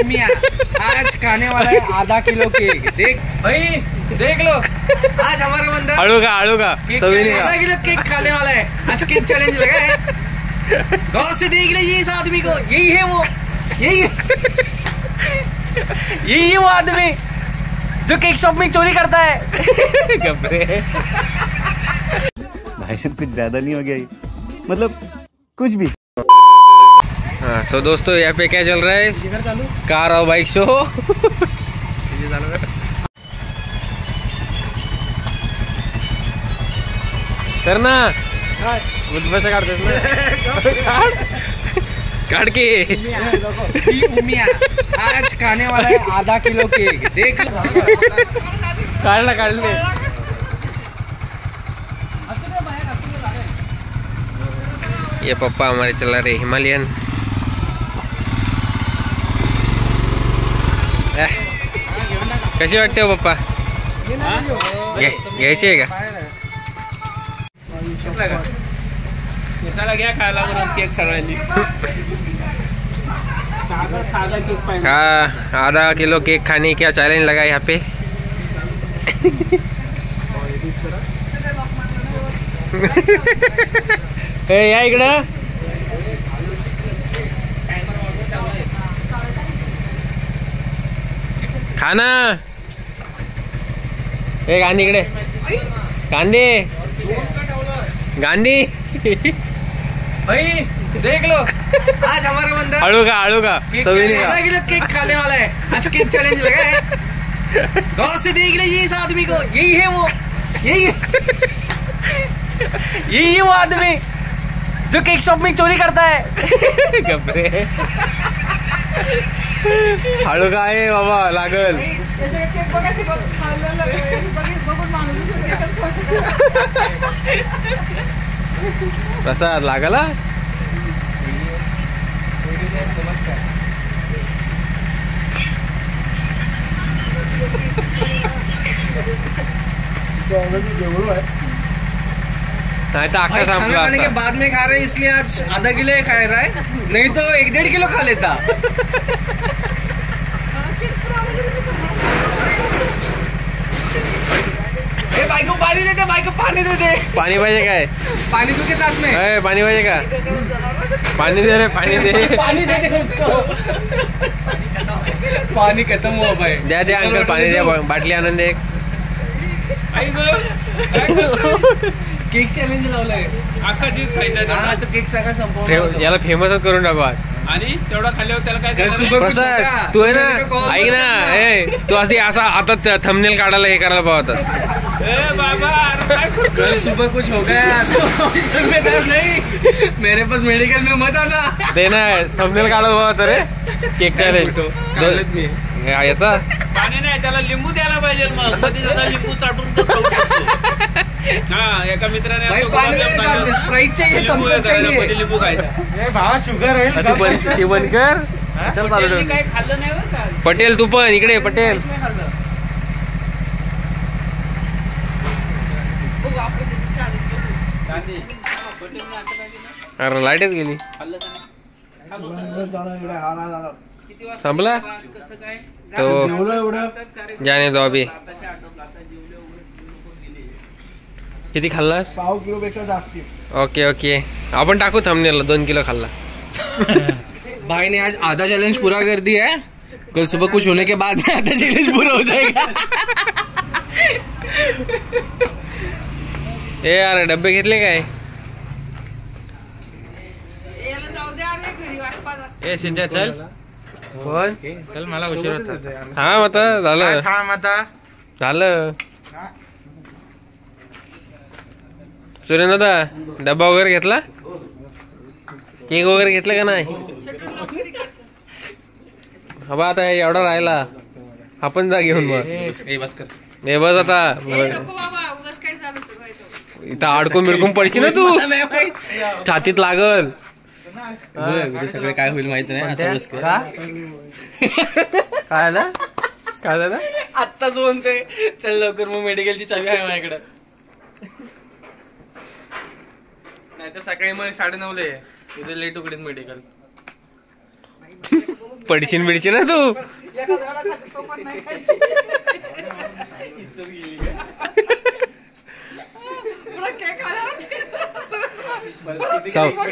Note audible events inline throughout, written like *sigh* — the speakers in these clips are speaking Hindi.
उमिया आज खाने वाला है आधा किलो केक। देख भाई देख लो आज हमारा बंदा हळू का हळू का आधा किलो केक खाने वाला है। आज केक चैलेंज लगा है। गौर से देख लीजिए इस आदमी को यही है वो यही है। यही है वो आदमी जो केक शॉप में चोरी करता है। गबरे भाई कुछ ज़्यादा नहीं हो गया मतलब कुछ भी। हाँ सो दोस्तों यहाँ पे क्या चल रहा है? कार और बाइक शो करना। काढतोस ना काढ की। आज खाने वाला है आधा किलो केक। देख लो। काढला काढले ये पप्पा हमारे चला रहे हिमालयन। कशी वाटते हो पप्पा घ्यायची आहे का हाँ आधा किलो केक खाने का चैलेंज लगा यहाँ पे या इकडं खाना। ए गांधी इकडे। गांधी। गांधी। भाई देख लो। आज हमारा बंदा हळू का हळू का आधा का किलो केक खाने वाला है? आज केक चैलेंज लगा है। गौर से देख लीजिए इस आदमी को। यही है वो। यही है। यही है वो आदमी जो केक शॉप में चोरी करता है। *laughs* गबरे हळू का आहे बाबा लागल. प्रसाद लागला? नाही भाई अख्खा खाना खाने के बाद में खा रहे इसलिए आज आधा किलो ही खा रहा है नहीं तो एक डेढ़ किलो खा लेता. भाई को पानी दे दे भाई को पानी दे दे पाणी पाहिजे काय? पानी तू के साथ में पाणी पाहिजे का? पाणी दे रे पाणी दे. पानी दे दे उसको पानी खत्म हुआ भाई. द्या द्या अंकल पाणी द्या बाटली आनंद एक. केक चॅलेंज लावलंय. अख्खा जीव खायचा हा तेवढा. तो केक सगळा संपवून फेम- याला फेमसच करून टाकू आज. आणि तेवढा खाल्ल्यावर त्याला काय तू आहे ना? ऐक ना ए तू अगदी असा आता थंबनेल काढायला हे करायला पाहत सुबह कुछ हो गया नहीं। मेरे पास मेडिकल में मत आना। देना है। थंबनेल बाबा तर। केक याचा? पाणी नाही त्याला लिंबू द्यायला पाहिजे मग *laughs* लिंबू चाटून हा एका मित्राने लिंबू खायचा. शुगर कर. पटेल तू पण इकडे पटेल. अरे लाईटच गेली. तो जाने दो अभी. किती खाल्लास? पाव किलो पेक्षा जास्त ओके ओके. आपण टाकू थंबनेल दोन किलो खाल्ला. *laughs* भाई ने आज आधा चैलेंज पूरा कर दिया है. कल सुबह कुछ होने के बाद आधा चैलेंज पूरा हो जाएगा. *laughs* ए अरे डब्बे घेतले काय? ए चल. कोण? चल मला उशीर होता हा आता झालं. झालं. सुरेंद्र दादा डब्बा वगैरे घेतला? केक वगैरे घेतलं का नाही? हबा आता एवढा राहिला. आपण जा घेऊन मग. बस कर. हे बस आता. इथं अडकून बिडकून पडशील ना तू? छातीत लागल. सगळे काय होईल माहिती नाही. *laughs* काय झालं? काय झालं? आत्ताच म्हणते चल लवकर मग मेडिकलची चावी आहे माझ्याकडे. नाही तर सकाळी मग साडे नऊला इथे लेट उघडीत मेडिकल पडशीन बिडशीन ना तू एका झाडा खाते तो पण नाही खायची. तुला केक आल्यावरती असं- सं-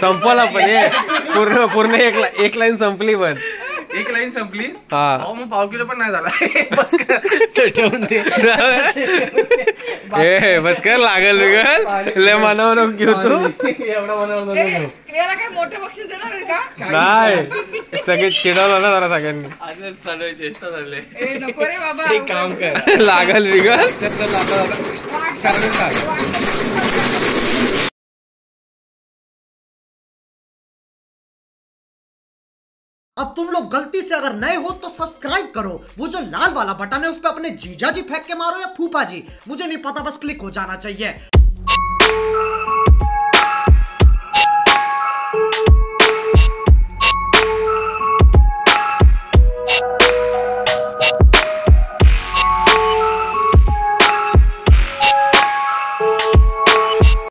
संपला पण हे पूर्ण पूर्ण एक एक लाईन संपली पण. एक लाईन संपली? हा. अहो मग पाव किलो पण नाही झाला. *laughs* बस कर. तो ठेवून दे. ए बस कर लागल बिगल. लय मनावर नको घेऊ तू. एवढा ए, याला काय मोठं बक्षीस देणार आहे का? नाही. सगळे चिडवलं ना जरा सगळ्यांनी. असं चालू आहे चेष्टा झाले. ए नको रे बाबा. एक काम कर. लागल बिगल. लाकडं अब तुम लोग गलती से अगर नए हो तो सब्सक्राइब करो। वो जो लाल वाला बटन है, उस पर अपने जीजा जी फेंक के मारो या फूफा जी मुझे नहीं पता, बस क्लिक हो जाना चाहिए।